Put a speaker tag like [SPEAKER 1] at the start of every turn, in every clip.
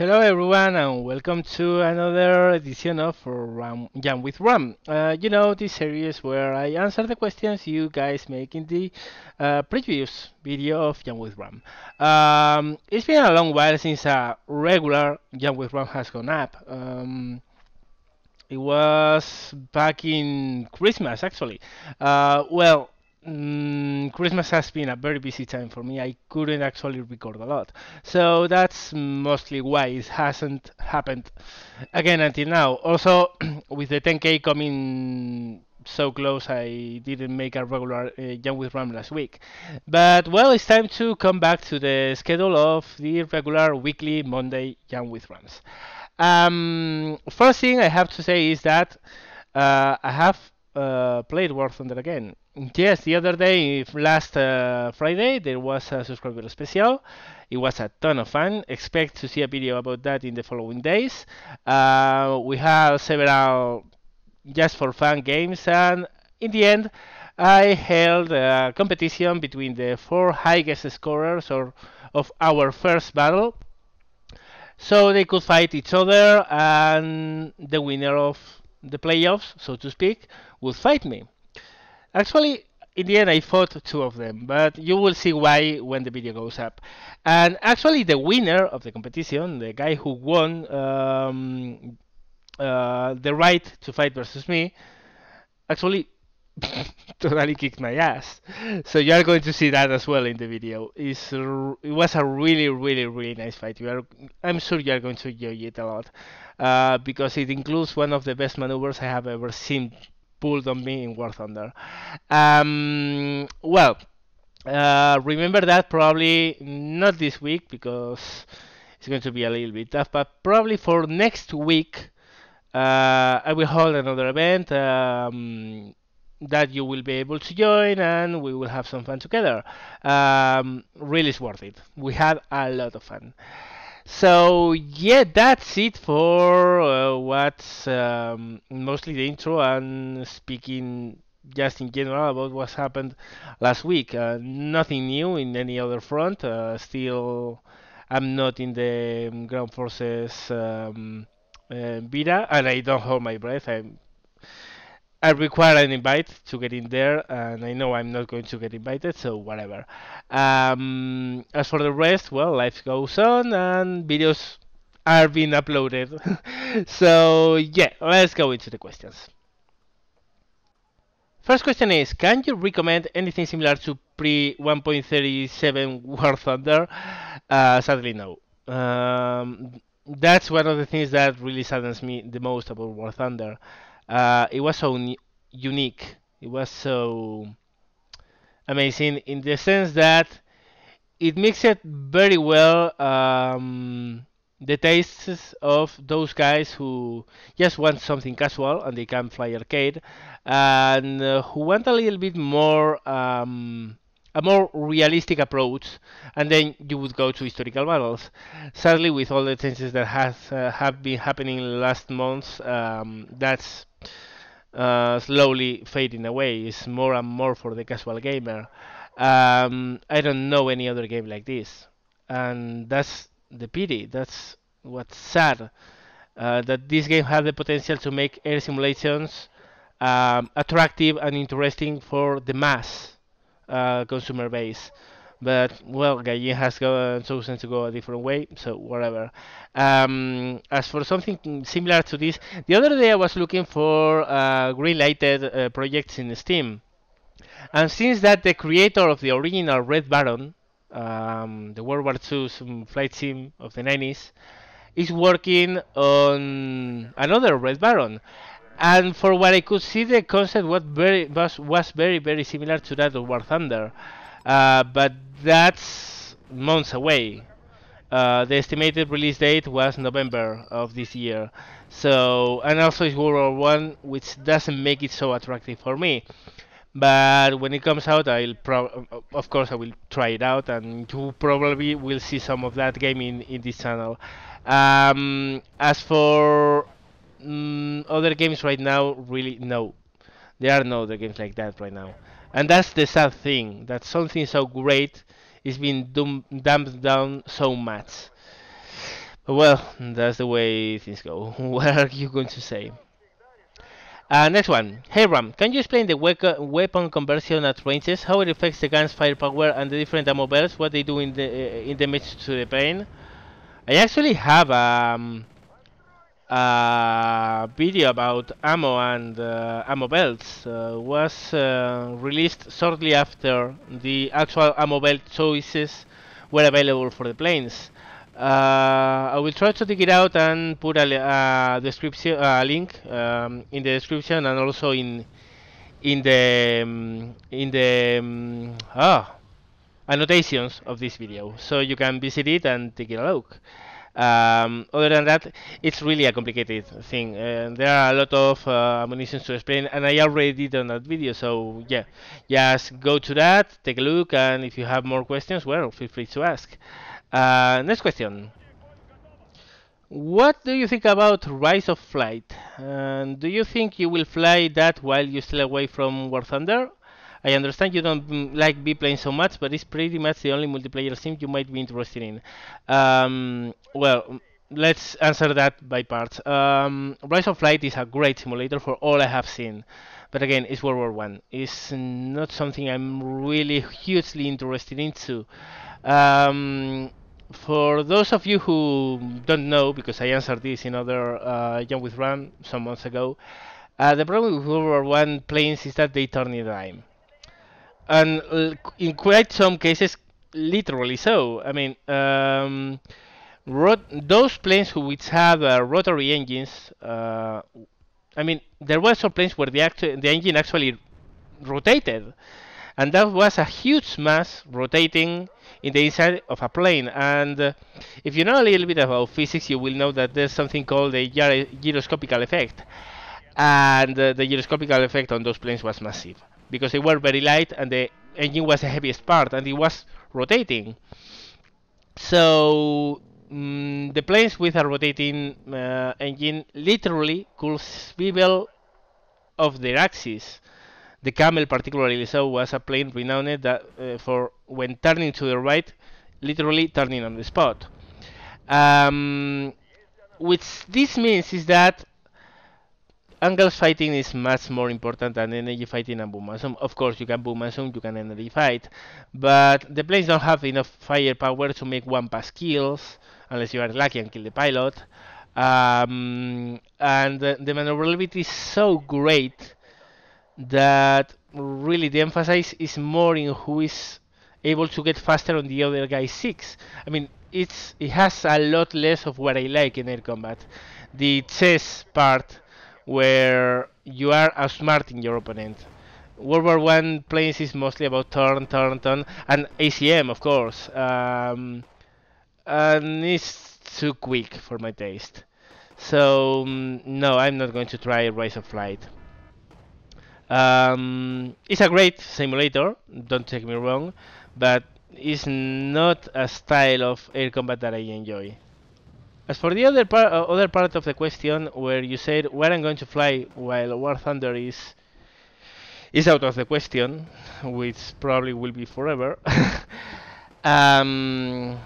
[SPEAKER 1] Hello everyone and welcome to another edition of Ram, Jam with Ram. Uh, you know this series where I answer the questions you guys make in the uh, previous video of Jam with Ram. Um, it's been a long while since a regular Jam with Ram has gone up. Um, it was back in Christmas actually. Uh, well, Mm, Christmas has been a very busy time for me. I couldn't actually record a lot. So that's mostly why it hasn't happened again until now. Also, with the 10k coming so close, I didn't make a regular uh, Jam with Ram last week. But well, it's time to come back to the schedule of the regular weekly Monday Jam with Rams. Um, first thing I have to say is that uh, I have uh, played War Thunder again. Yes, the other day, last uh, Friday, there was a subscriber special. It was a ton of fun. Expect to see a video about that in the following days. Uh, we have several just for fun games, and in the end, I held a competition between the four highest scorers or of our first battle. So they could fight each other, and the winner of the playoffs, so to speak, would fight me. Actually, in the end, I fought two of them, but you will see why when the video goes up. And actually, the winner of the competition, the guy who won um, uh, the right to fight versus me, actually totally kicked my ass. So you are going to see that as well in the video. It's, it was a really, really, really nice fight. You are, I'm sure you are going to enjoy it a lot uh, because it includes one of the best maneuvers I have ever seen pulled on me in War Thunder. Um, well, uh, remember that probably not this week because it's going to be a little bit tough, but probably for next week uh, I will hold another event um, that you will be able to join and we will have some fun together. Um, really is worth it. We had a lot of fun. So yeah, that's it for uh, what's um, mostly the intro and speaking just in general about what's happened last week. Uh, nothing new in any other front. Uh, still, I'm not in the um, ground forces um, uh, beta, and I don't hold my breath. I'm I require an invite to get in there, and I know I'm not going to get invited, so whatever. Um, as for the rest, well, life goes on, and videos are being uploaded. so yeah, let's go into the questions. First question is, can you recommend anything similar to pre 1.37 War Thunder? Uh, sadly, no. Um, that's one of the things that really saddens me the most about War Thunder uh, it was so unique. It was so amazing in the sense that it mixed very well um, the tastes of those guys who just want something casual and they can fly arcade, and uh, who want a little bit more um, a more realistic approach, and then you would go to historical battles. Sadly, with all the changes that has uh, have been happening last months, um, that's uh, slowly fading away. It's more and more for the casual gamer. Um, I don't know any other game like this, and that's the pity. That's what's sad. Uh, that this game had the potential to make air simulations um, attractive and interesting for the mass uh, consumer base. But well, Gaijin has go, chosen to go a different way, so whatever. Um, as for something similar to this, the other day I was looking for uh, green-lighted uh, projects in Steam, and since that the creator of the original Red Baron, um, the World War II flight sim of the 90s, is working on another Red Baron. And for what I could see, the concept was very was, was very very similar to that of War Thunder, uh, but that's months away. Uh, the estimated release date was November of this year. So, and also it's World War One, which doesn't make it so attractive for me. But when it comes out, I'll of course I will try it out, and you probably will see some of that game in, in this channel. Um, as for mm, other games right now, really no, there are no other games like that right now, and that's the sad thing. That something so great is being dumped down so much. Well, that's the way things go. What are you going to say? Uh, next one. Hey Ram, can you explain the weapon convergence at ranges? How it affects the gun's firepower and the different ammo belts? What they do in the uh, in the match to the pain? I actually have um, a video about ammo and uh, ammo belts. Uh, was uh, released shortly after the actual ammo belt choices were available for the planes. Uh, I will try to dig it out and put a description, link um, in the description and also in in the um, in the um, ah annotations of this video, so you can visit it and take a look. Um, other than that, it's really a complicated thing. Uh, there are a lot of uh, ammunition to explain, and I already did on that video. So yeah, just go to that, take a look, and if you have more questions, well, feel free to ask. Uh, next question. What do you think about Rise of Flight? Uh, do you think you will fly that while you're still away from War Thunder? I understand you don't like biplane so much, but it's pretty much the only multiplayer sim you might be interested in. Um, well, let's answer that by parts. Um, Rise of Flight is a great simulator for all I have seen. But again, it's World War One. It's not something I'm really hugely interested into. Um, for those of you who don't know, because I answered this in other uh, Jam with Ram some months ago, uh, the problem with World War One planes is that they turn in time, and in quite some cases, literally so. I mean, um, those planes which have uh, rotary engines, uh, I mean, there were some planes where the, the engine actually rotated, and that was a huge mass rotating in the inside of a plane. And uh, if you know a little bit about physics, you will know that there's something called the gyroscopic effect. And uh, the gyroscopic effect on those planes was massive because they were very light and the engine was the heaviest part and it was rotating. So mm, the planes with a rotating uh, engine literally could swivel off their axis the Camel, particularly so, was a plane renowned that, uh, for when turning to the right, literally turning on the spot. Um, which this means is that angles fighting is much more important than energy fighting and boom and zoom. Of course, you can boom and zoom, you can energy fight, but the planes don't have enough firepower to make one pass kills unless you are lucky and kill the pilot. Um, and the, the maneuverability is so great that really the emphasis is more in who is able to get faster on the other guy's six. I mean, it's it has a lot less of what I like in air combat. The chess part, where you are outsmarting your opponent. World War One planes is mostly about turn, turn, turn, and ACM, of course. Um, and it's too quick for my taste. So um, no, I'm not going to try Rise of Flight. Um, it's a great simulator, don't take me wrong, but it's not a style of air combat that I enjoy. As for the other part, uh, other part of the question, where you said where I'm going to fly while War Thunder is is out of the question, which probably will be forever. um,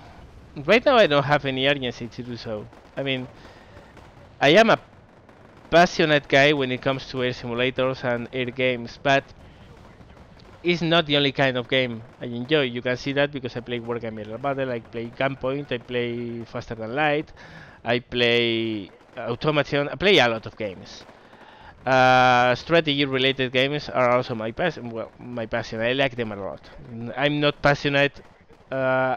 [SPEAKER 1] right now, I don't have any urgency to do so. I mean, I am a passionate guy when it comes to air simulators and air games, but it's not the only kind of game I enjoy. You can see that because I play Wargame Air Battle, I play Gunpoint, I play Faster Than Light, I play Automation, I play a lot of games. Uh, strategy-related games are also my passion. Well, my passion. I like them a lot. I'm not passionate, uh,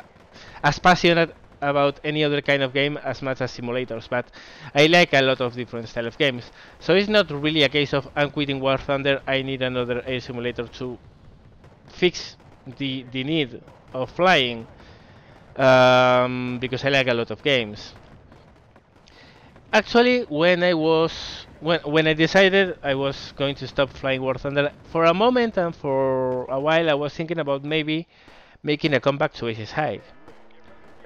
[SPEAKER 1] as passionate about any other kind of game as much as simulators, but I like a lot of different style of games. So it's not really a case of I'm quitting War Thunder, I need another air simulator to fix the, the need of flying, um, because I like a lot of games. Actually, when I was when when I decided I was going to stop flying War Thunder, for a moment and for a while I was thinking about maybe making a comeback to Aces High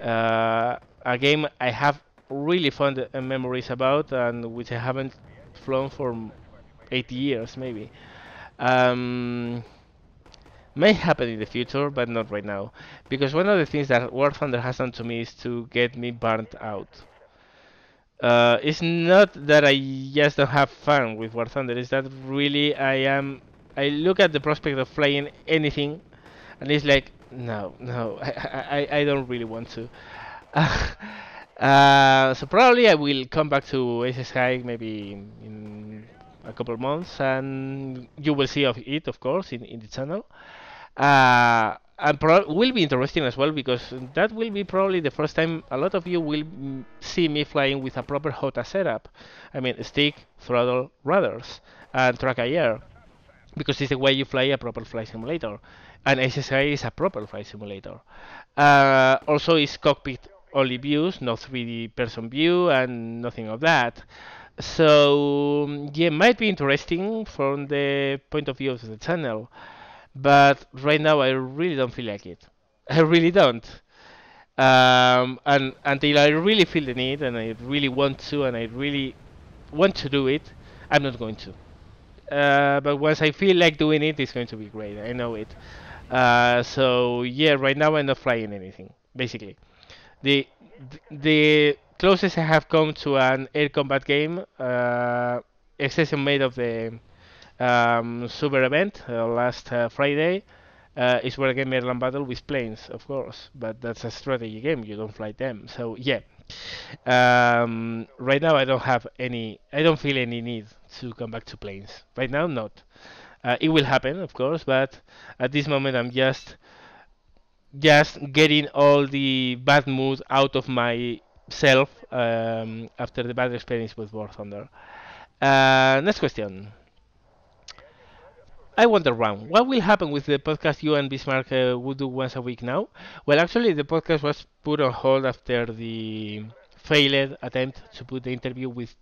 [SPEAKER 1] uh, a game I have really fond memories about and which I haven't flown for 80 years maybe. Um, may happen in the future, but not right now. Because one of the things that War Thunder has done to me is to get me burnt out. Uh, it's not that I just don't have fun with War Thunder. It's that really I am. I look at the prospect of flying anything, and it's like, no, no, I, I, I don't really want to. uh, so probably I will come back to Aces High maybe in, a couple of months, and you will see of it, of course, in, in the channel. Uh, and will be interesting as well because that will be probably the first time a lot of you will see me flying with a proper HOTAS setup. I mean, stick, throttle, rudders, and track IR, because it's the way you fly a proper flight simulator. And Aces High is a proper flight simulator. Uh, also, it's cockpit only views, no 3D person view, and nothing of that. So, yeah, might be interesting from the point of view of the channel but right now I really don't feel like it. I really don't. Um, and until I really feel the need and I really want to and I really want to do it, I'm not going to. Uh, but once I feel like doing it, it's going to be great. I know it. Uh, so yeah, right now I'm not flying anything. Basically, the the closest I have come to an air combat game, uh, exception made of the um, super event uh, last uh, Friday uh, is Wargame AirLand Battle with planes, of course, but that's a strategy game. You don't fly them, so yeah. Um, right now, I don't have any. I don't feel any need to come back to planes. Right now, not. Uh, it will happen, of course, but at this moment, I'm just just getting all the bad mood out of myself um, after the bad experience with War Thunder. Uh, next question. I wonder, what will happen with the podcast you and Bismarck uh, will do once a week now? Well, actually, the podcast was put on hold after the failed attempt to put the interview with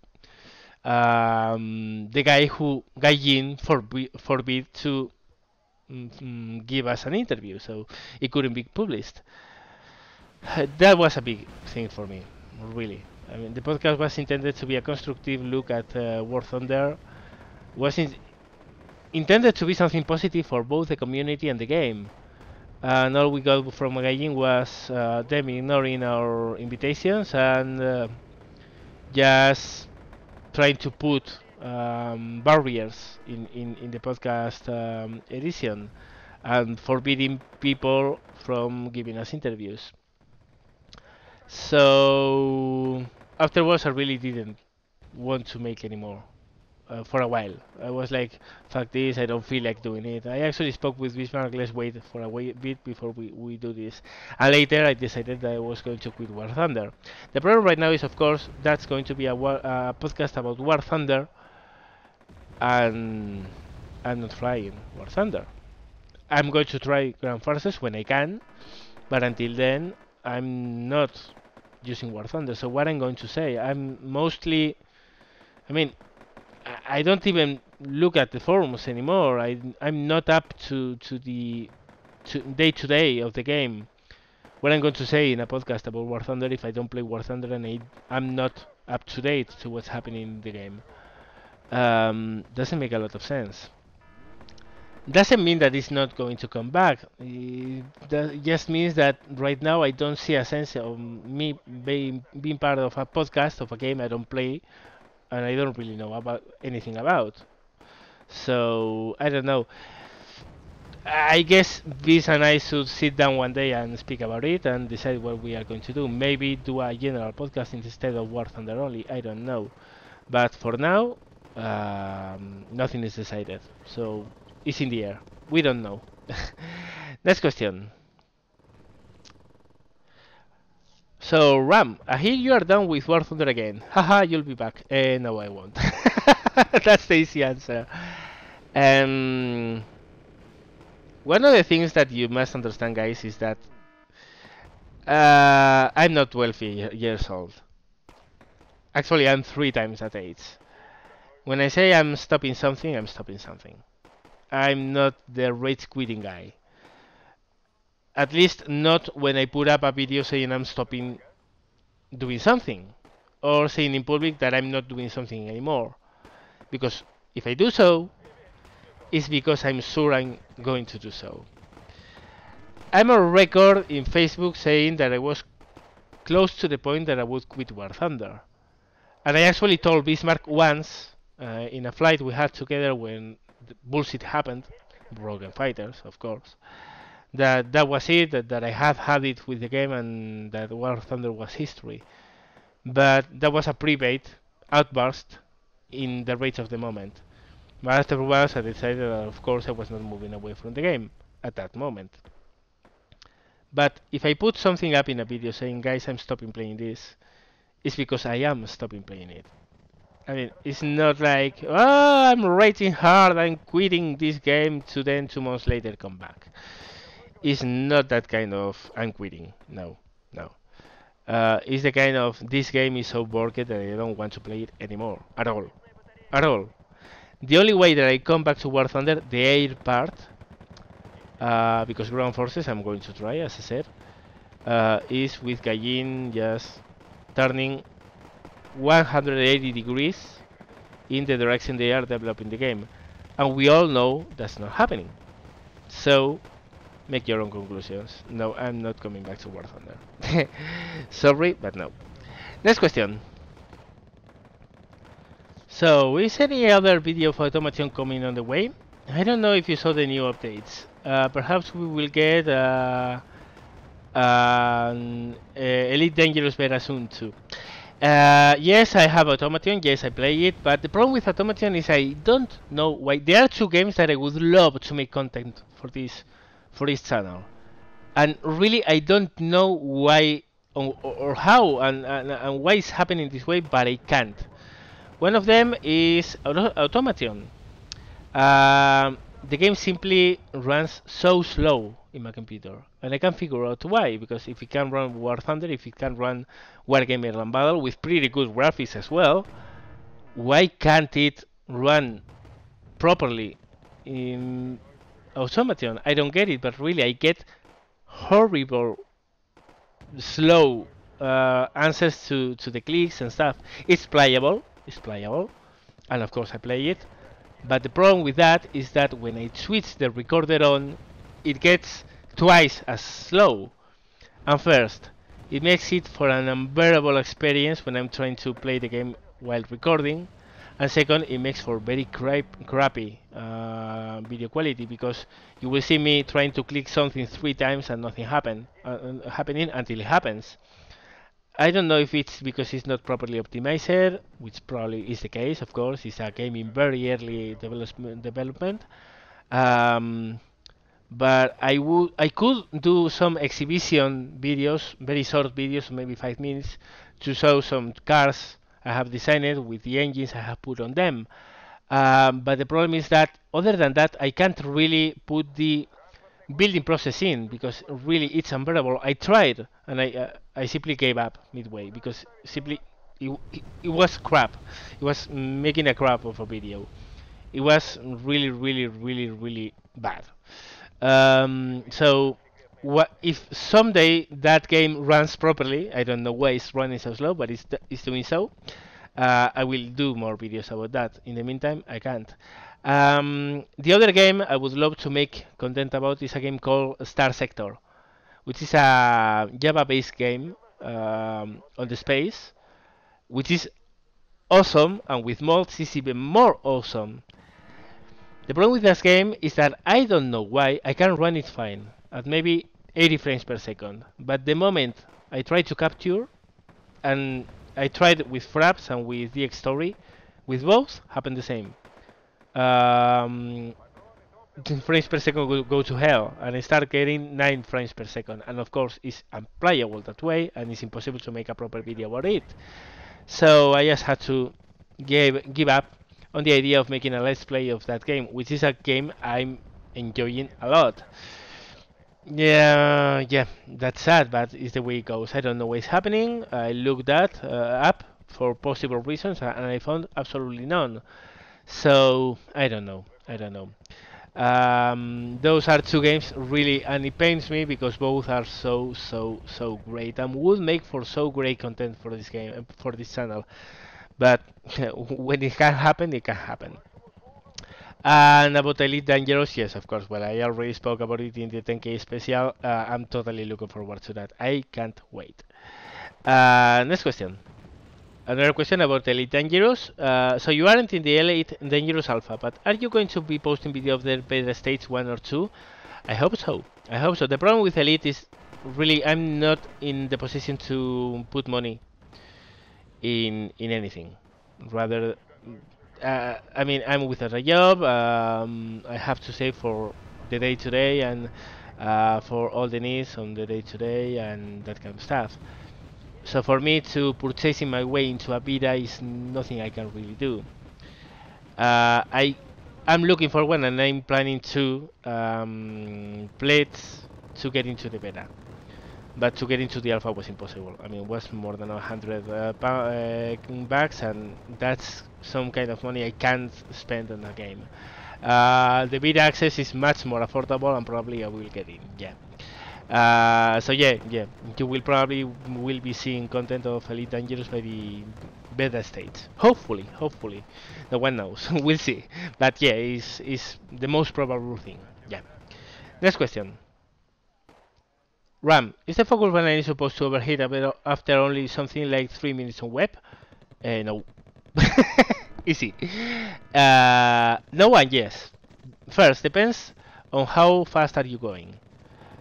[SPEAKER 1] um, the guy who, Gaijin, forbi- forbid to mm, give us an interview, so it couldn't be published. that was a big thing for me, really. I mean, the podcast was intended to be a constructive look at uh, War Thunder. Was in, intended to be something positive for both the community and the game. And all we got from Gaijin was uh, them ignoring our invitations and uh, just trying to put um, barriers in, in, in the podcast um, edition and forbidding people from giving us interviews. So afterwards, I really didn't want to make any more uh, for a while. I was like, fuck this, I don't feel like doing it. I actually spoke with Bismarck, let's wait for a bit before we, we do this. And later I decided that I was going to quit War Thunder. The problem right now is, of course, that's going to be a, war, a podcast about War Thunder, and I'm not flying War Thunder. I'm going to try Ground Forces when I can, but until then, I'm not using War Thunder. So what I'm going to say, I'm mostly, I mean, I don't even look at the forums anymore. I I'm not up to to the to day to day of the game. What I'm going to say in a podcast about War Thunder if I don't play War Thunder and I, I'm not up to date to what's happening in the game um, doesn't make a lot of sense. Doesn't mean that it's not going to come back. It just means that right now I don't see a sense of me being being part of a podcast of a game I don't play and I don't really know about anything about. So I don't know. I guess Viz and I should sit down one day and speak about it and decide what we are going to do. Maybe do a general podcast instead of War Thunder only. I don't know. But for now, um, nothing is decided. So it's in the air. We don't know. Next question. So, Ram, I hear you are done with War Thunder again. Haha, you'll be back. Eh, no, I won't. That's the easy answer. Um, one of the things that you must understand, guys, is that uh, I'm not 12 years old. Actually, I'm three times that age. When I say I'm stopping something, I'm stopping something. I'm not the rage quitting guy. At least not when I put up a video saying I'm stopping doing something or saying in public that I'm not doing something anymore. Because if I do so, it's because I'm sure I'm going to do so. I'm on record in Facebook saying that I was close to the point that I would quit War Thunder. and I actually told Bismarck once uh, in a flight we had together when bullshit happened, Broken Fighters, of course, that that was it, that, that I have had it with the game and that War Thunder was history. But that was a prepaid outburst in the rage of the moment. But afterwards, I decided that, of course, I was not moving away from the game at that moment. But if I put something up in a video saying, guys, I'm stopping playing this, it's because I am stopping playing it. I mean, it's not like, oh, I'm rating hard, I'm quitting this game to then two months later come back. It's not that kind of, I'm quitting. No, no. Uh, it's the kind of, this game is so bored that I don't want to play it anymore. At all. At all. The only way that I come back to War Thunder, the air part, uh, because ground forces I'm going to try, as I said, uh, is with Gaijin just turning 180 degrees in the direction they are developing the game. And we all know that's not happening. So, make your own conclusions. No, I'm not coming back to War Thunder. Sorry, but no. Next question. So, is any other video of automation coming on the way? I don't know if you saw the new updates. Uh, perhaps we will get uh, an uh, Elite Dangerous beta soon too. Uh, yes, I have Automation. Yes, I play it. But the problem with Automation is I don't know why. There are two games that I would love to make content for this for this channel, and really I don't know why or, or how and, and, and why it's happening this way, but I can't. One of them is Auto Automation. Um, the game simply runs so slow in my computer, and I can't figure out why. Because if it can run War Thunder, if it can run Wargame AirLand Battle with pretty good graphics as well, why can't it run properly in Automation? I don't get it, but really I get horrible, slow uh, answers to to the clicks and stuff. It's playable, it's playable, and of course I play it but the problem with that is that when I switch the recorder on, it gets twice as slow. And first, it makes it for an unbearable experience when I'm trying to play the game while recording. And second, it makes for very crap, crappy uh, video quality because you will see me trying to click something three times and nothing happen, uh, happening until it happens. I don't know if it's because it's not properly optimized, which probably is the case, of course. It's a game in very early development. Um, but I would, I could do some exhibition videos, very short videos, maybe five minutes, to show some cars I have designed it with the engines I have put on them. Um, but the problem is that, other than that, I can't really put the building process in because really it's unbearable. I tried and I uh, I simply gave up midway because simply it, it, it, was crap. It was making a crap of a video. It was really really really really bad. Um, so what if someday that game runs properly? I don't know why it's running so slow, but it's it's doing so. Uh, I will do more videos about that. In the meantime, I can't. Um, the other game I would love to make content about is a game called Starsector, which is a Java-based game um, on the space, which is awesome, and with mods is even more awesome. The problem with this game is that I don't know why I can run it fine at maybe 80 frames per second, but the moment I try to capture, and I tried with Fraps and with Dxtory, with both happened the same. Um, frames per second go, go, to hell and I start getting 9 frames per second. And of course it's unplayable that way and it's impossible to make a proper video about it. So I just had to give, give up on the idea of making a let's play of that game which is a game I'm enjoying a lot yeah yeah that's sad but it's the way it goes I don't know what's happening I looked that uh, up for possible reasons and I found absolutely none so I don't know. I don't know. Um, those are two games really, and it pains me because both are so so so great and would make for so great content for this game for this channel. But when it can happen, it can happen. And about Elite Dangerous, yes, of course. Well, I already spoke about it in the 10K special. Uh, I'm totally looking forward to that. I can't wait. Uh, next question. another question about Elite Dangerous. Uh, so you aren't in the Elite Dangerous Alpha, but are you going to be posting video of the beta stage one or two? I hope so. I hope so. The problem with Elite is really I'm not in the position to put money in in anything. Rather, uh, I mean I'm without a job. Um, I have to save for the day to day and uh, for all the needs on the day to day and that kind of stuff. So for me to purchasing my way into a beta is nothing I can really do. Uh, I I'm looking for one and I'm planning to um, play to get into the beta. But to get into the alpha was impossible. I mean, it was more than a hundred uh, uh, bucks, and that's some kind of money I can't spend on a game. Uh, the beta access is much more affordable, and probably I will get in. Yeah. Uh, so yeah, yeah, you will probably will be seeing content of Elite Dangerous by the beta stage. Hopefully, hopefully, no one knows. we'll see. But yeah, is is the most probable thing. Yeah. Next question. Ram, is the focus banana supposed to overheat after only something like 3 minutes on WEP? Uh, no. Easy. Uh, no and yes. First, depends on how fast are you going.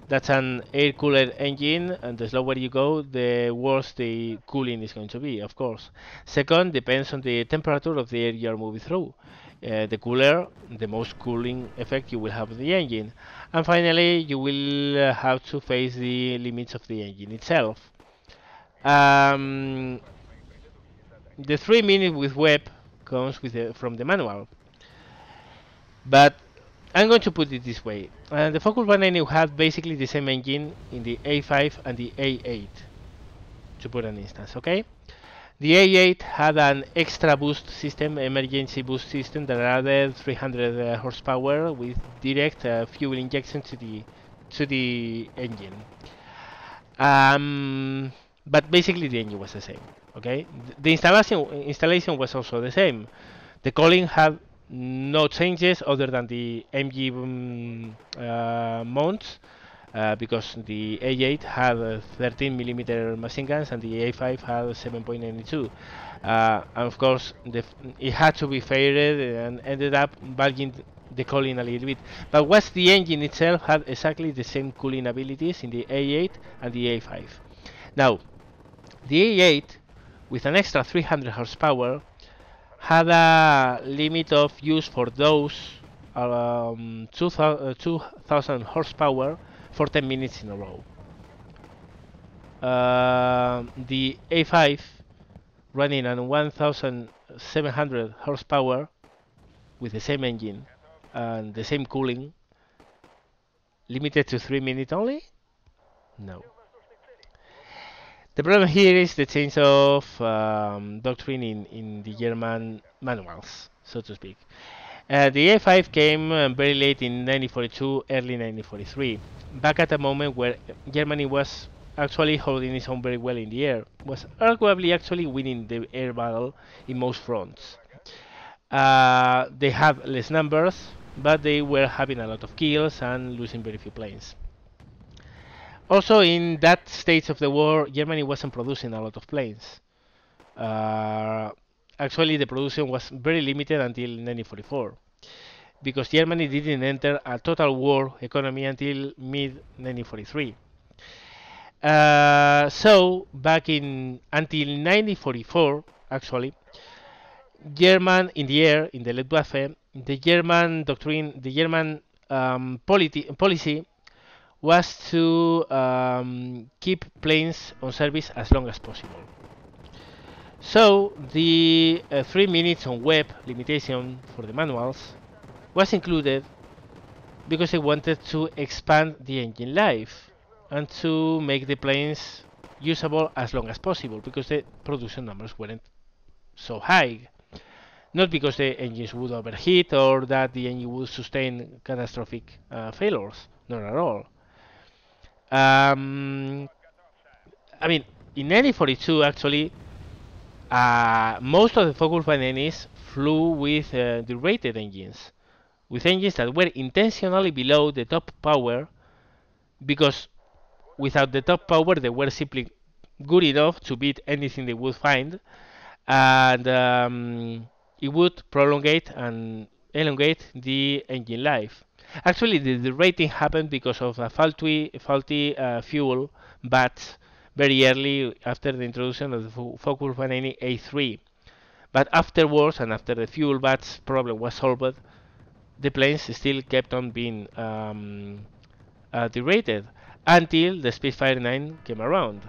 [SPEAKER 1] That's an air-cooled engine, and the slower you go, the worse the cooling is going to be, of course. Second, depends on the temperature of the air you are moving through. Uh, the cooler, the most cooling effect you will have on the engine. And finally, you will uh, have to face the limits of the engine itself. Um, the 3 minutes with WEP comes with the, from the manual. But I'm going to put it this way. Uh, the Focke-Wulf 190 had basically the same engine in the A5 and the A8, to put an instance, okay? The A8 had an extra boost system, emergency boost system that added 300 uh, horsepower with direct uh, fuel injection to the to the engine. Um, but basically the engine was the same. Okay, the installation installation was also the same. The cooling had no changes other than the MG um, uh, mounts uh, because the A8 had 13 millimeter machine guns and the A5 had 7.92. Uh, and of course, it had to be faired and ended up bulging the cooling a little bit. But what's the engine itself had exactly the same cooling abilities in the A8 and the A5. Now, the A8 with an extra 300 horsepower had a limit of use for those um, 2000, uh, 2000 horsepower for 10 minutes in a row. Uh, the A5 running on 1700 horsepower with the same engine and the same cooling limited to 3 minutes only? No. The problem here is the change of um, doctrine in, in the German manuals, so to speak. Uh, the A5 came uh, very late in 1942, early 1943 back at a moment where Germany was actually holding its own very well in the air, was arguably actually winning the air battle in most fronts. Uh, they had less numbers, but they were having a lot of kills and losing very few planes. Also, in that stage of the war, Germany wasn't producing a lot of planes. Uh, actually, the production was very limited until 1944 because Germany didn't enter a total war economy until mid 1943. Uh, so back in until 1944, actually, German in the air in the Luftwaffe, the German doctrine, the German um, policy was to um, keep planes on service as long as possible. So the uh, three minutes on WEP limitation for the manuals was included because they wanted to expand the engine life and to make the planes usable as long as possible because the production numbers weren't so high. Not because the engines would overheat or that the engine would sustain catastrophic uh, failures, not at all. Um, I mean, in 1942, actually, uh, most of the Focke-Wulf 190s flew with uh, the rated engines with engines that were intentionally below the top power because without the top power they were simply good enough to beat anything they would find and um, it would prolongate and elongate the engine life. Actually, the, the rating happened because of a faulty, faulty uh, fuel but very early after the introduction of the Focke-Wulf 180 A3. But afterwards, and after the fuel batch problem was solved, the planes still kept on being um, uh, derated until the Spitfire 9 came around.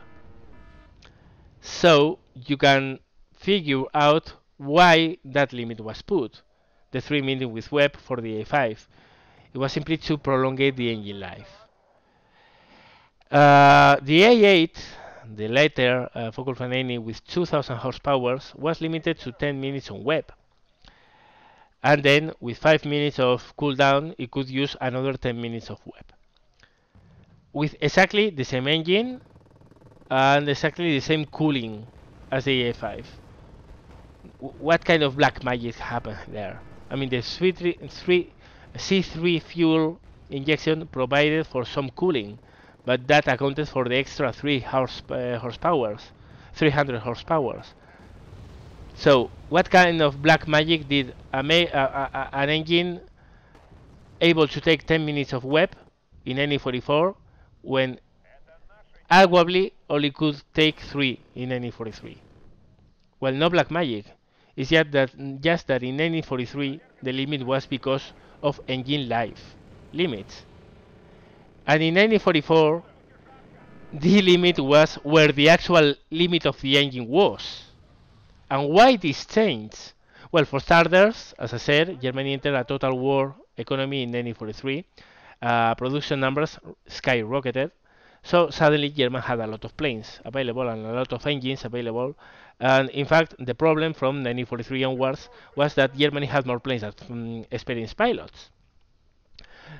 [SPEAKER 1] So you can figure out why that limit was put, the 3 minutes with WEP for the A5. It was simply to prolong the engine life. Uh, the A8, the later uh, 180 with 2000 horsepower, was limited to 10 minutes on WEP. And then with 5 minutes of cooldown, it could use another 10 minutes of WEP. With exactly the same engine and exactly the same cooling as the A5. What kind of black magic happened there? I mean, the C3 fuel injection provided for some cooling, but that accounted for the extra 3 horse, uh, horsepower, 300 horsepower. So, what kind of black magic did a a, an engine able to take 10 minutes of WEP in NE44 when arguably only could take 3 in NE43? Well, no black magic. It's just that, just that in NE43 the limit was because of engine life limits. And in NE44 the limit was where the actual limit of the engine was. And why this change? Well, for starters, as I said, Germany entered a total war economy in 1943. Uh, production numbers skyrocketed. So suddenly Germany had a lot of planes available and a lot of engines available. And in fact, the problem from 1943 onwards was that Germany had more planes than um, experienced pilots.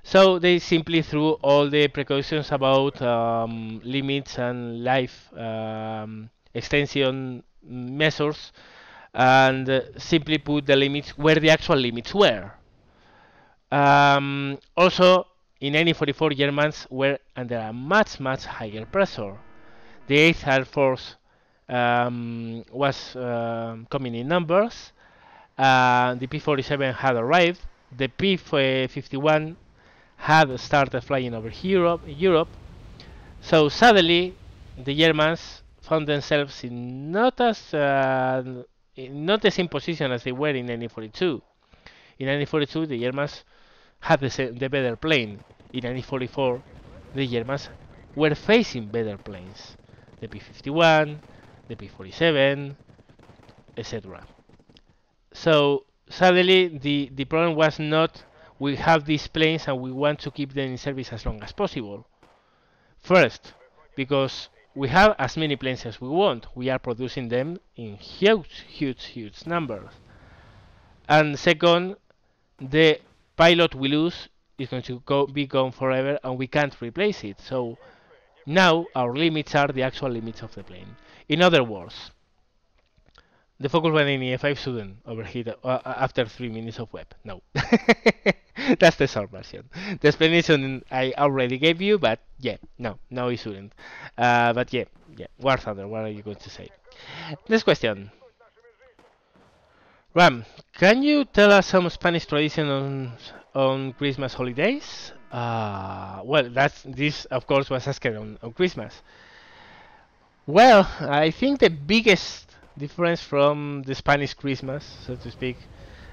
[SPEAKER 1] So they simply threw all the precautions about um, limits and life um, extension measures and uh, simply put the limits where the actual limits were. Um, also, in NE44, Germans were under a much, much higher pressure. The 8th Air Force um, was uh, coming in numbers. Uh, the P-47 had arrived. The P-51 had started flying over Europe. Europe. So suddenly, the Germans found themselves in not as uh, not the same position as they were in NE42. In NE42, the Germans had the, the better plane. In NE44, the Germans were facing better planes, the P51, the P47, etc. So suddenly, the the problem was not we have these planes and we want to keep them in service as long as possible. First, because we have as many planes as we want. We are producing them in huge, huge, huge numbers. And second, the pilot we lose is going to go, be gone forever and we can't replace it. So now our limits are the actual limits of the plane. In other words, the Focke-Wulf 180 shouldn't overheat uh, uh, after 3 minutes of WEP. No. That's the short version. The explanation I already gave you, but yeah, no, no, it shouldn't. Uh, but yeah, yeah, War Thunder, what are you going to say? Next question. Ram, can you tell us some Spanish tradition on on Christmas holidays? Uh, well, that's this, of course, was asked on, on Christmas. Well, I think the biggest difference from the Spanish Christmas, so to speak,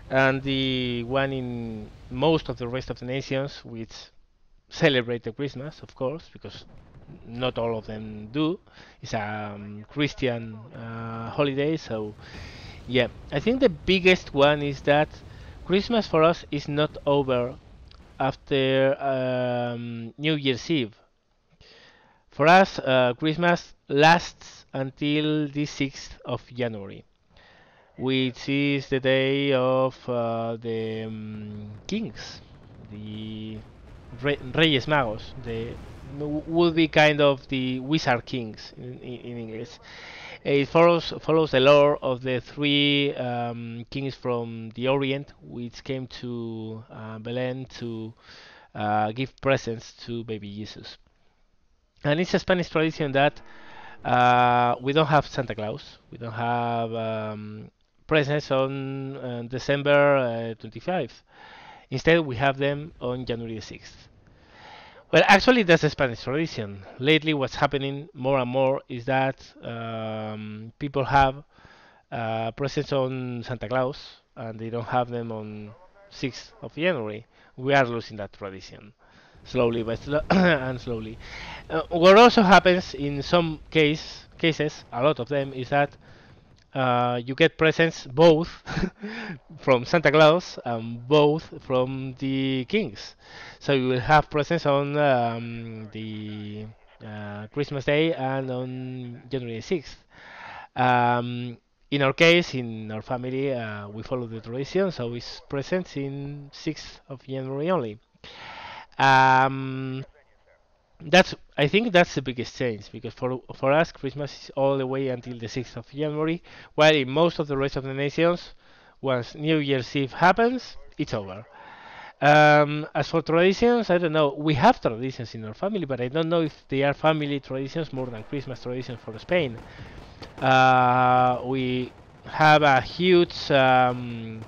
[SPEAKER 1] and the one in most of the rest of the nations which celebrate the Christmas, of course, because not all of them do. It's a um, Christian uh, holiday, so yeah. I think the biggest one is that Christmas for us is not over after um, New Year's Eve. For us, uh, Christmas lasts until the 6th of January, which is the day of uh, the um, kings, the Re Reyes Magos, the would be kind of the wizard kings in, in, English. It follows follows the lore of the three um, kings from the Orient, which came to uh, Belen to uh, give presents to baby Jesus. And it's a Spanish tradition that Uh, we don't have Santa Claus. We don't have um, presents on uh, December uh, 25. Instead, we have them on January 6th. Well, actually, that's a Spanish tradition. Lately, what's happening more and more is that um, people have uh, presents on Santa Claus and they don't have them on 6th of January. We are losing that tradition slowly but sl and slowly. Uh, what also happens in some case cases, a lot of them, is that uh, you get presents both from Santa Claus and both from the kings. So you will have presents on um, the uh, Christmas Day and on January 6th. Um, in our case, in our family, uh, we follow the tradition, so it's presents in 6th of January only. Um, that's I think that's the biggest change because for for us Christmas is all the way until the 6th of January, while in most of the rest of the nations, once New Year's Eve happens, it's over. Um, as for traditions, I don't know. We have traditions in our family, but I don't know if they are family traditions more than Christmas traditions for Spain. Uh, we have a huge um,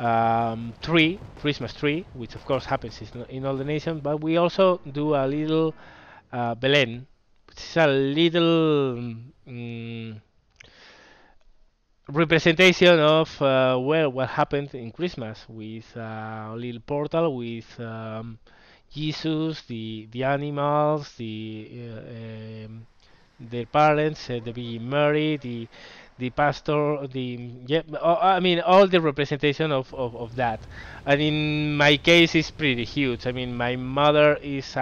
[SPEAKER 1] um, tree, Christmas tree, which of course happens in all the nations, but we also do a little uh, Belen, which is a little um, representation of uh, well what happened in Christmas with uh, a little portal with um, Jesus, the the animals, the uh, um, their parents, uh, the Virgin Mary, the the pastor, the yeah, I mean all the representation of, of, of that. And in my case, it's pretty huge. I mean, my mother is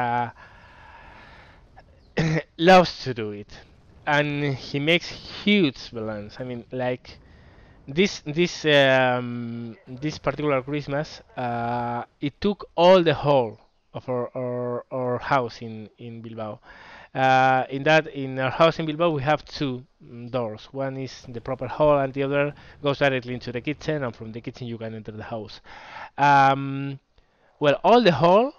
[SPEAKER 1] loves to do it, and he makes huge belenes. I mean, like this this um, this particular Christmas, uh, it took all the whole of our, our, our house in in Bilbao. Uh, in that, in our house in Bilbao, we have two mm, doors. One is the proper hall, and the other goes directly into the kitchen. And from the kitchen, you can enter the house. Um, well, all the hall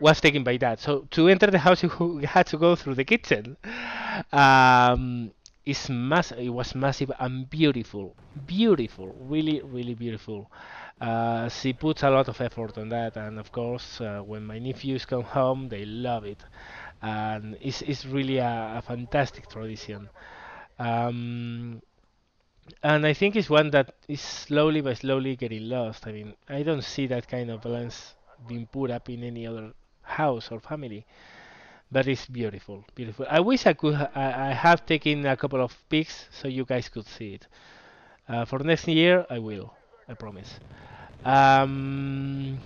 [SPEAKER 1] was taken by that. So to enter the house, you had to go through the kitchen. Um, it's mass- It was massive and beautiful, beautiful, really, really beautiful. Uh, she puts a lot of effort on that, and of course, uh, when my nephews come home, they love it and it's, it's really a, a fantastic tradition. Um, and I think it's one that is slowly but slowly getting lost. I mean, I don't see that kind of belenes being put up in any other house or family. But it's beautiful, beautiful. I wish I could. Ha- I, I have taken a couple of pics so you guys could see it. Uh, for next year, I will. I promise. Um,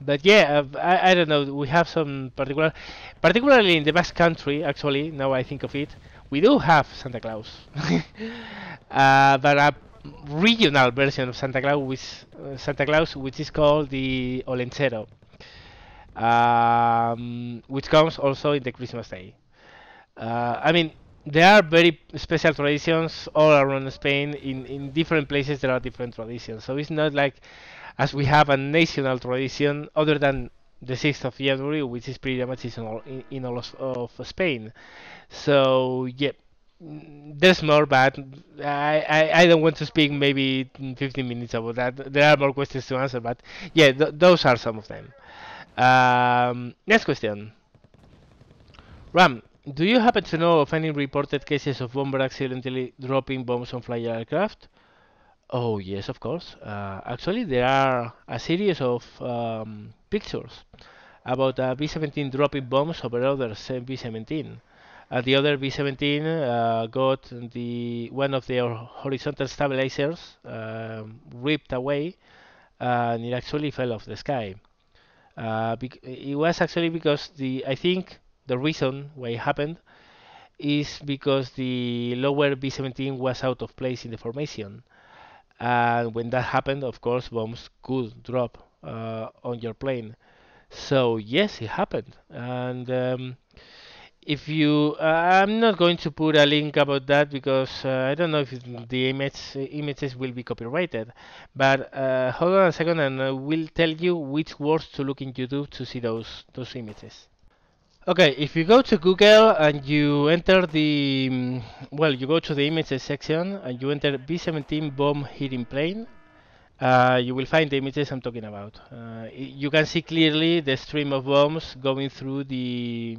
[SPEAKER 1] but yeah, uh, I, I don't know. We have some particular, particularly in the Basque Country. Actually, now I think of it, we do have Santa Claus, uh, but a regional version of Santa Claus, which uh, Santa Claus, which is called the Olentzero, um, which comes also in the Christmas Day. Uh, I mean, there are very special traditions all around Spain. In in different places, there are different traditions. So it's not like as we have a national tradition other than the 6th of January, which is pretty much all, in, in all of, of, Spain. So, yeah, there's more, but I, I, I, don't want to speak maybe 15 minutes about that. There are more questions to answer, but yeah, th those are some of them. Um, next question. Ram, do you happen to know of any reported cases of bomber accidentally dropping bombs on flyer aircraft? Oh yes, of course. Uh, actually, there are a series of um, pictures about a B-17 dropping bombs over other B-17. Uh, the other B-17 uh, got the one of their horizontal stabilizers um, ripped away, and it actually fell off the sky. Uh, it was actually because the I think the reason why it happened is because the lower B-17 was out of place in the formation and when that happened of course bombs could drop uh, on your plane. So yes it happened. And um, if you uh, i'm not going to put a link about that because uh, i don't know if the image images will be copyrighted. But uh, hold on a second and i will tell you which words to look in youtube to see those those images Okay, if you go to Google and you enter the, mm, well, you go to the images section and you enter B-17 bomb hitting plane, uh, you will find the images I'm talking about. Uh, you can see clearly the stream of bombs going through the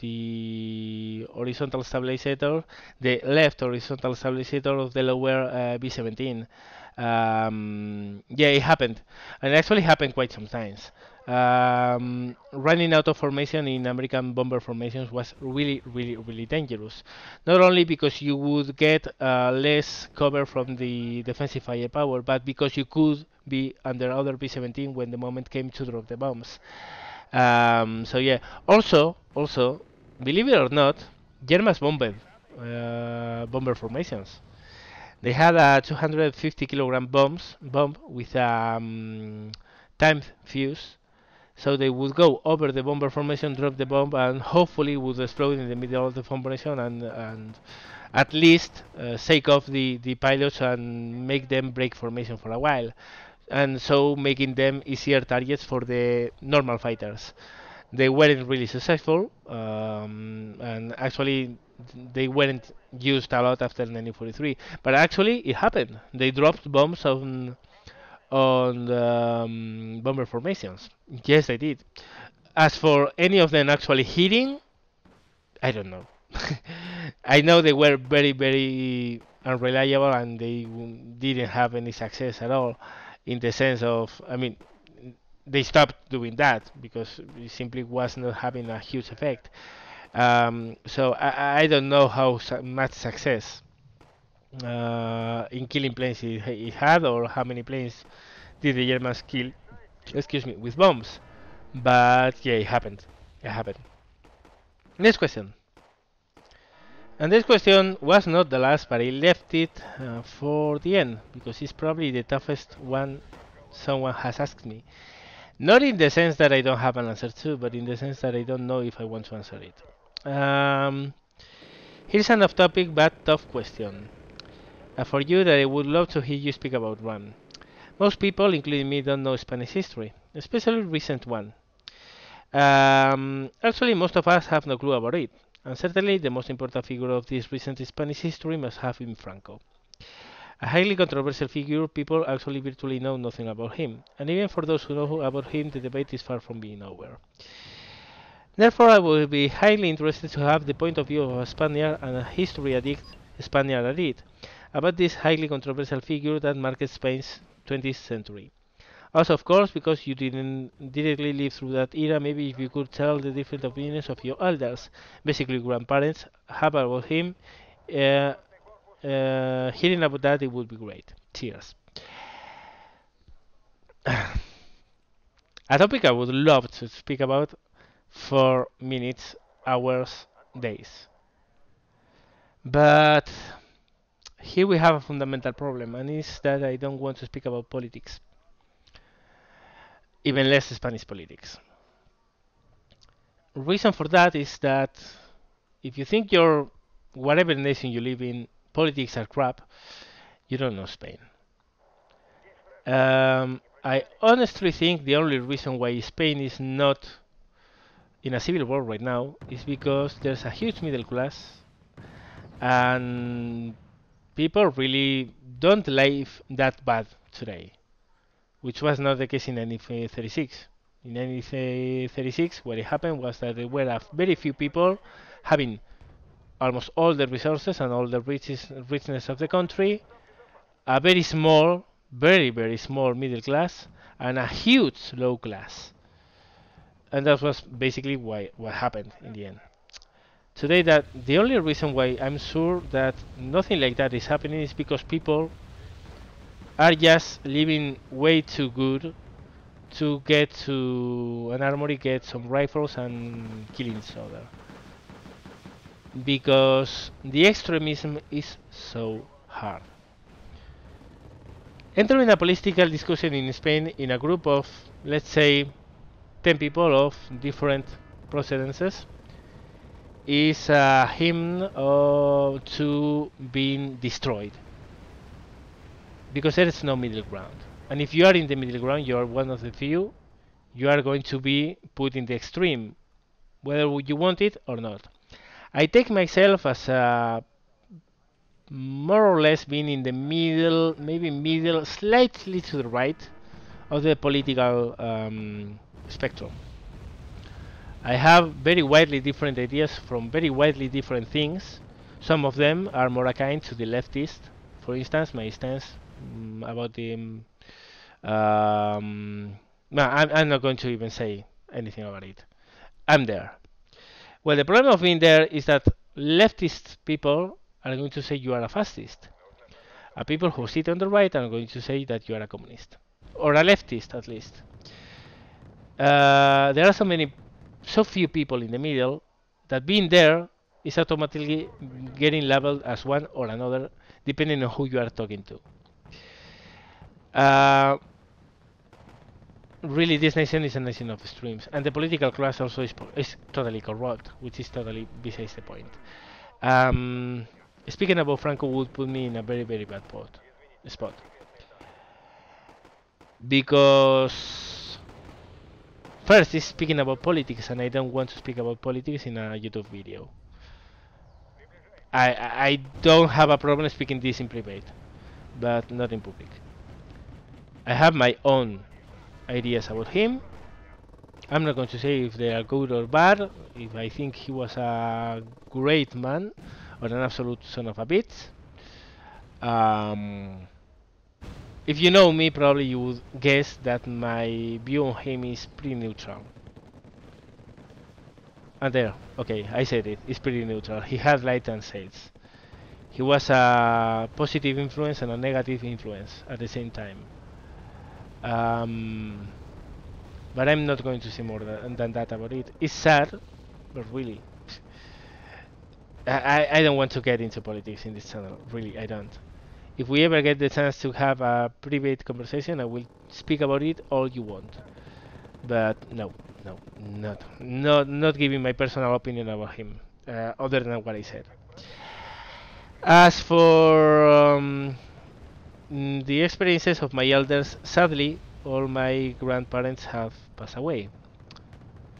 [SPEAKER 1] the horizontal stabilizer, the left horizontal stabilizer of the lower uh, B-17. Um, yeah, it happened, and it actually happened quite sometimes. Um, running out of formation in American bomber formations was really, really, really dangerous. Not only because you would get uh, less cover from the defensive firepower, but because you could be under other B-17 when the moment came to drop the bombs. Um, so yeah. Also, also, believe it or not, Germans bombed uh, bomber formations. They had a 250 kilogram bombs bomb with a um, timed fuse, so they would go over the bomber formation, drop the bomb, and hopefully would explode in the middle of the formation and and at least uh, shake off the the pilots and make them break formation for a while, and so making them easier targets for the normal fighters they weren't really successful, um, and actually they weren't used a lot after 1943. But actually, it happened. They dropped bombs on on um, bomber formations. Yes, they did. As for any of them actually hitting, I don't know. I know they were very, very unreliable and they didn't have any success at all in the sense of, I mean, they stopped doing that because it simply was not having a huge effect. Um, so I, I, don't know how su much success uh, in killing planes it, it, had, or how many planes did the Germans kill? Excuse me, with bombs. But yeah, it happened. It happened. Next question. And this question was not the last, but I left it uh, for the end because it's probably the toughest one someone has asked me. Not in the sense that I don't have an answer to, but in the sense that I don't know if I want to answer it. Um, here's an off-topic but tough question. For you that I would love to hear you speak about one. Most people, including me, don't know Spanish history, especially recent one. Um, actually, most of us have no clue about it, and certainly the most important figure of this recent Spanish history must have been Franco. A highly controversial figure, people actually virtually know nothing about him, and even for those who know about him, the debate is far from being over. Therefore, I would be highly interested to have the point of view of a Spaniard and a history addict Spaniard at it about this highly controversial figure that marked Spain's 20th century. Also, of course, because you didn't directly live through that era, maybe if you could tell the different opinions of your elders, basically grandparents, about him, uh, uh, hearing about that, it would be great. Cheers. A topic I would love to speak about for minutes, hours, days. But here we have a fundamental problem, and it's that I don't want to speak about politics, even less Spanish politics. Reason for that is that if you think your whatever nation you live in politics are crap, you don't know Spain. Um, I honestly think the only reason why Spain is not in a civil war right now is because there's a huge middle class and people really don't live that bad today, which was not the case in 1936. In 1936, what happened was that there were very few people having almost all the resources and all the riches, richness of the country, a very small, very, very small middle class, and a huge low class. And that was basically why, what happened in the end. Today, that the only reason why I'm sure that nothing like that is happening is because people are just living way too good to get to an armory, get some rifles, and kill each other because the extremism is so hard. Entering a political discussion in Spain in a group of, let's say, 10 people of different procedences is a hymn of to being destroyed because there is no middle ground and if you are in the middle ground you are one of the few you are going to be put in the extreme whether you want it or not. I take myself as a more or less being in the middle, maybe middle, slightly to the right of the political um, spectrum. I have very widely different ideas from very widely different things. Some of them are more akin to the leftist. For instance, my stance um, about the. Um, no, I'm, I'm not going to even say anything about it. I'm there. Well, the problem of being there is that leftist people are going to say you are a fascist. A people who sit on the right are going to say that you are a communist. Or a leftist, at least. Uh, there are so many so few people in the middle that being there is automatically getting labeled as one or another depending on who you are talking to. Uh, really, this nation is a nation of extremes, and the political class also is, is totally corrupt, which is totally besides the point. Um, speaking about Franco would put me in a very, very bad pot, spot. Because First is speaking about politics, and I don't want to speak about politics in a YouTube video. I I don't have a problem speaking this in private, but not in public. I have my own ideas about him. I'm not going to say if they are good or bad, if I think he was a great man or an absolute son of a bitch. Um, if you know me, probably you would guess that my view on him is pretty neutral. And there, okay, I said it, it's pretty neutral. He has light and shades. He was a positive influence and a negative influence at the same time. Um, but I'm not going to say more than, than that about it. It's sad, but really, I, I don't want to get into politics in this channel. Really, I don't if we ever get the chance to have a private conversation, I will speak about it all you want. But no, no, not not not giving my personal opinion about him, uh, other than what I said. As for um, mm, the experiences of my elders, sadly, all my grandparents have passed away.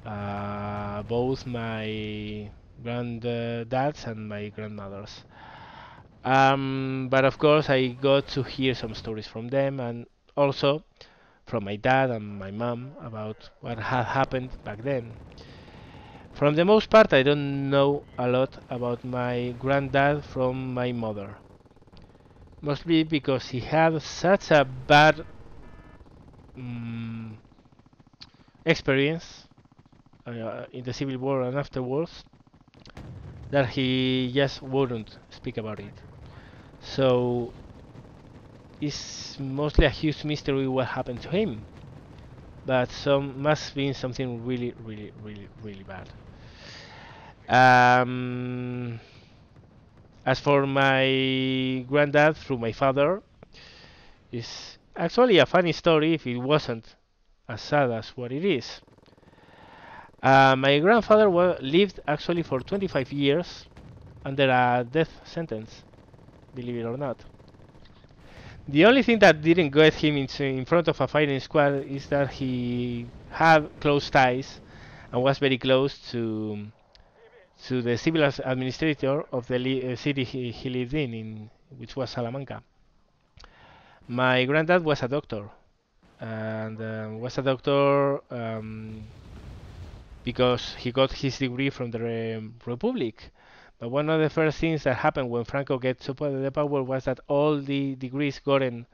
[SPEAKER 1] Uh, both my granddads and my grandmothers. Um, but of course, I got to hear some stories from them and also from my dad and my mom about what had happened back then. From the most part, I don't know a lot about my granddad from my mother. Mostly because he had such a bad um, experience uh, in the Civil War and afterwards that he just wouldn't speak about it. So it's mostly a huge mystery what happened to him. But some must been something really, really, really, really bad. Um, as for my granddad through my father, it's actually a funny story if it wasn't as sad as what it is. Uh, my grandfather lived actually for 25 years under a death sentence believe it or not. The only thing that didn't get him into in front of a firing squad is that he had close ties and was very close to to the civil administrator of the uh, city he, he, lived in, in which was Salamanca. My granddad was a doctor, and uh, was a doctor um, because he got his degree from the Re Republic but one of the first things that happened when Franco gets to the power was that all the degrees gotten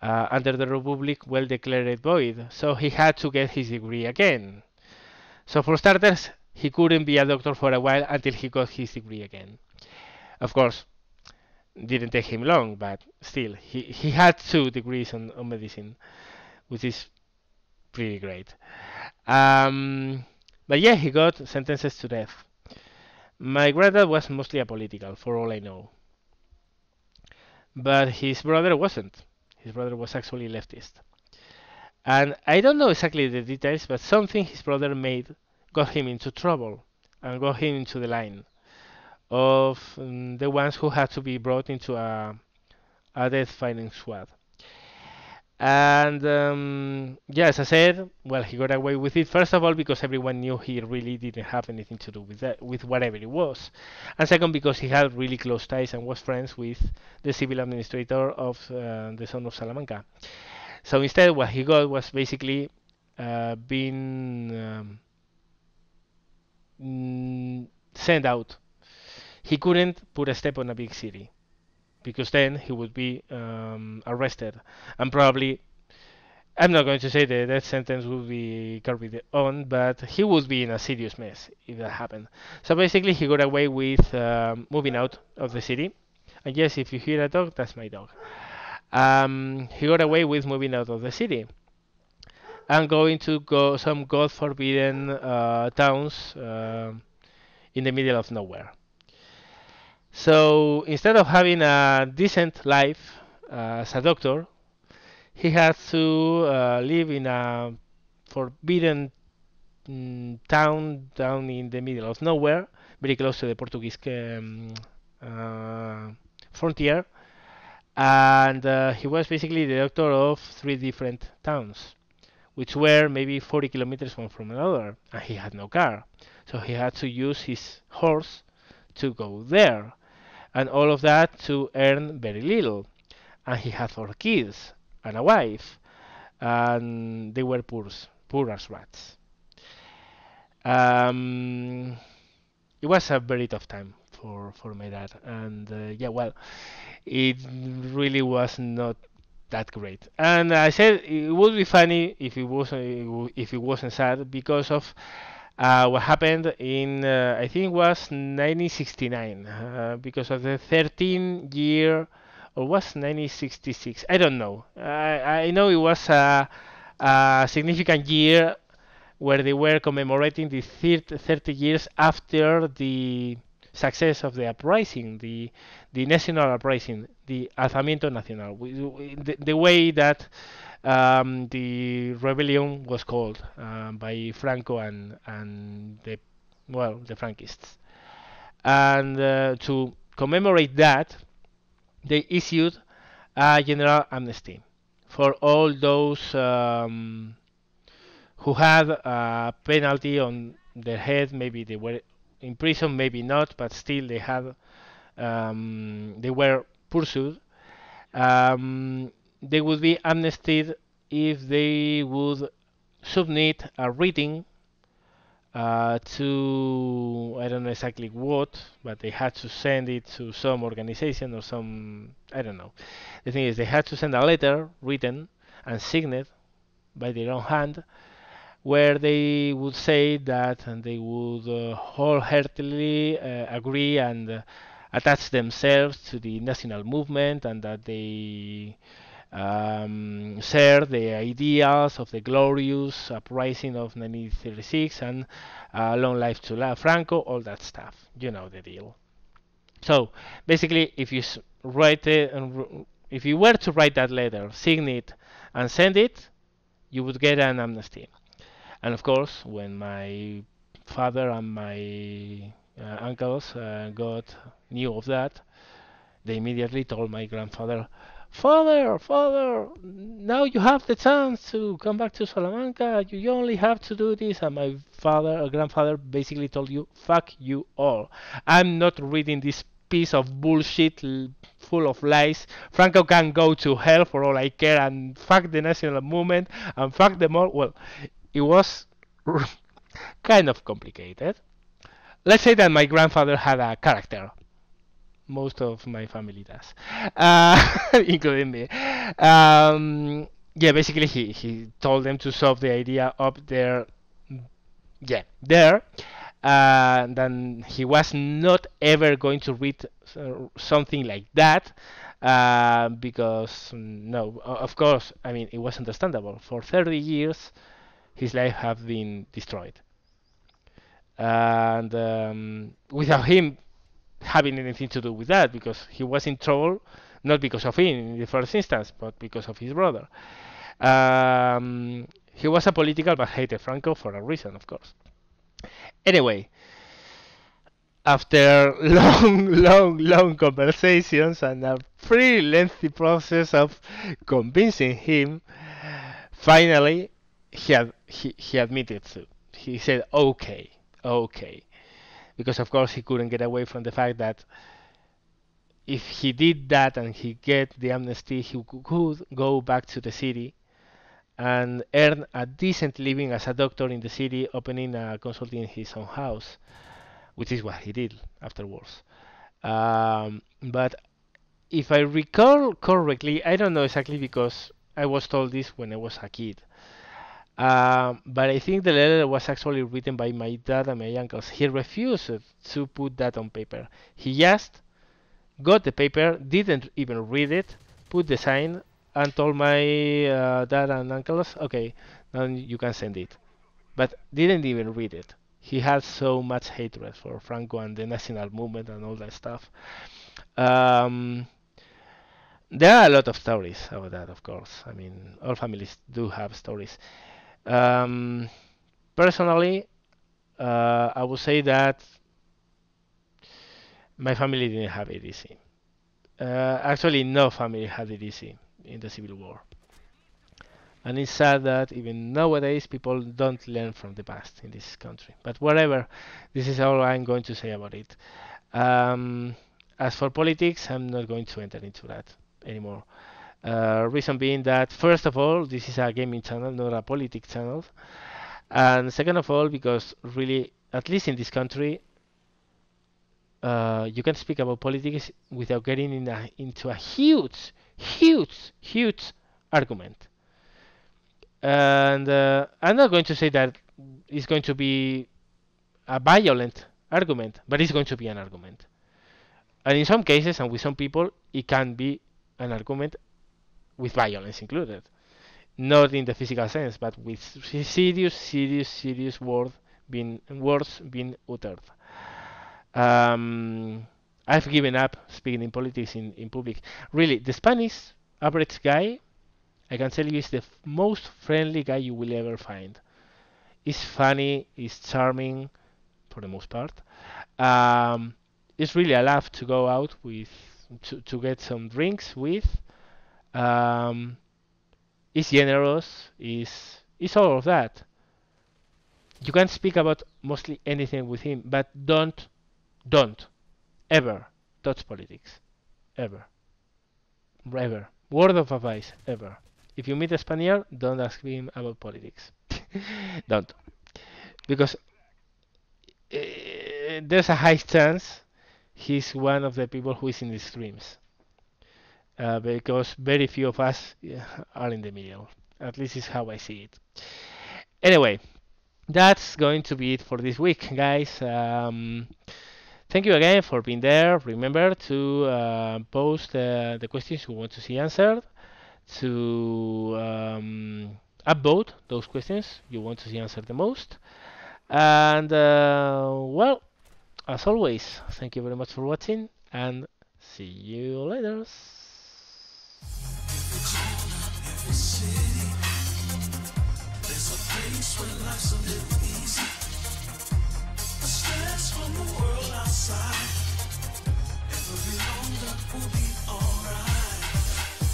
[SPEAKER 1] uh, under the Republic were declared void. So he had to get his degree again. So for starters, he couldn't be a doctor for a while until he got his degree again. Of course, didn't take him long, but still, he, he had two degrees on, on medicine, which is pretty great. Um, but yeah, he got sentences to death. My granddad was mostly apolitical, for all I know. But his brother wasn't. His brother was actually leftist. And I don't know exactly the details, but something his brother made got him into trouble and got him into the line of um, the ones who had to be brought into a, a death fighting squad. And um, yeah, as I said, well, he got away with it. First of all, because everyone knew he really didn't have anything to do with that, with whatever it was. And second, because he had really close ties and was friends with the civil administrator of uh, the Son of Salamanca. So instead, what he got was basically uh, being um, sent out. He couldn't put a step on a big city because then he would be um, arrested and probably I'm not going to say the death sentence would be carried on, but he would be in a serious mess if that happened. So basically, he got away with um, moving out of the city. And yes, if you hear a dog, that's my dog. Um, he got away with moving out of the city and going to go some God forbidden uh, towns uh, in the middle of nowhere. So instead of having a decent life uh, as a doctor, he had to uh, live in a forbidden mm, town down in the middle of nowhere, very close to the Portuguese um, uh, frontier. And uh, he was basically the doctor of three different towns, which were maybe 40 kilometers one from another. And he had no car. So he had to use his horse to go there and all of that to earn very little. And he had four kids and a wife, and they were poor, poor as rats. Um, it was a very tough time for for my dad, and uh, yeah, well, it really was not that great. And I said it would be funny if it wasn't if it wasn't sad because of uh, what happened in uh, I think it was 1969 uh, because of the 13 year or was 1966 I don't know. I, I know it was a, a significant year where they were commemorating the 30 years after the success of the uprising, the the national uprising, the alzamiento nacional, the, the way that um, the rebellion was called uh, by Franco and and the well the Frankists, and uh, to commemorate that, they issued a general amnesty for all those um, who had a penalty on their head. Maybe they were in prison, maybe not, but still they had um, they were pursued. Um, they would be amnestied if they would submit a reading uh, to I don't know exactly what, but they had to send it to some organization or some I don't know. The thing is, they had to send a letter written and signed by their own hand, where they would say that and they would uh, wholeheartedly uh, agree and uh, attach themselves to the national movement and that they um, share the ideals of the glorious uprising of 1936 and uh, long life to La Franco, all that stuff. You know the deal. So basically, if you write it, if you were to write that letter, sign it, and send it, you would get an amnesty. And of course, when my father and my uh, uncles uh, got knew of that, they immediately told my grandfather, Father, father, now you have the chance to come back to Salamanca. You only have to do this. And my father, or grandfather, basically told you, fuck you all. I'm not reading this piece of bullshit full of lies. Franco can go to hell for all I care and fuck the national movement and fuck them all. Well, it was kind of complicated. Let's say that my grandfather had a character most of my family does, uh, including me. Um, yeah, basically he, he told them to solve the idea up there, yeah, there. Uh, then he was not ever going to read uh, something like that uh, because no, of course, I mean it was understandable. For 30 years, his life have been destroyed, and um, without him having anything to do with that because he was in trouble not because of him in the first instance, but because of his brother. Um, he was a political but hated Franco for a reason, of course. Anyway, after long, long, long conversations and a pretty lengthy process of convincing him. Finally, he had, he, he admitted to. He said, "Okay, okay," because of course he couldn't get away from the fact that if he did that and he get the amnesty, he could go back to the city and earn a decent living as a doctor in the city, opening a consulting in his own house, which is what he did afterwards. Um, but if I recall correctly, I don't know exactly because I was told this when I was a kid. Um, but I think the letter was actually written by my dad and my uncles. He refused to put that on paper. He just got the paper, didn't even read it, put the sign, and told my uh, dad and uncles, okay, now you can send it. But didn't even read it. He had so much hatred for Franco and the national movement and all that stuff. Um, there are a lot of stories about that, of course. I mean, all families do have stories. Um, personally, uh, I would say that my family didn't have easy. Uh, actually, no family had easy in the Civil War. And it's sad that even nowadays people don't learn from the past in this country. But whatever, this is all I'm going to say about it. Um, as for politics, I'm not going to enter into that anymore. Uh, reason being that, first of all, this is a gaming channel, not a politics channel. And second of all, because really, at least in this country, uh, you can speak about politics without getting in a, into a huge, huge, huge argument. And uh, I'm not going to say that it's going to be a violent argument, but it's going to be an argument. And in some cases, and with some people, it can be an argument with violence included. Not in the physical sense, but with serious, serious, serious word being, words being uttered. Um, I've given up speaking in politics in, in public. Really, the Spanish average guy, I can tell you, is the most friendly guy you will ever find. He's funny, he's charming, for the most part. Um, it's really a laugh to go out with, to, to get some drinks with. Um, he's generous, is is all of that. You can speak about mostly anything with him, but don't don't ever touch politics. Ever. Ever. Word of advice, ever. If you meet a Spaniard, don't ask him about politics. don't. Because uh, there's a high chance he's one of the people who is in the extremes. Uh, because very few of us are in the middle. At least is how I see it. Anyway, that's going to be it for this week, guys. Um, Thank you again for being there. Remember to uh, post uh, the questions you want to see answered, to um, upvote those questions you want to see answered the most. And uh, well, as always, thank you very much for watching and see you later. Every longer will be